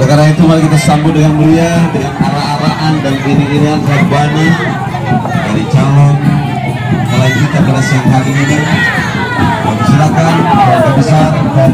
Oleh karena itu mari kita sambut dengan mulia dengan arah-arahan dan iring-iringan rebana dari calon mulai kita pada siang hari ini. Silakan keluarga besar dan